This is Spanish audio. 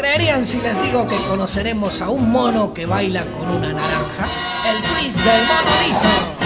creerían si les digo que conoceremos a un mono que baila con una naranja? El twist del mono liso.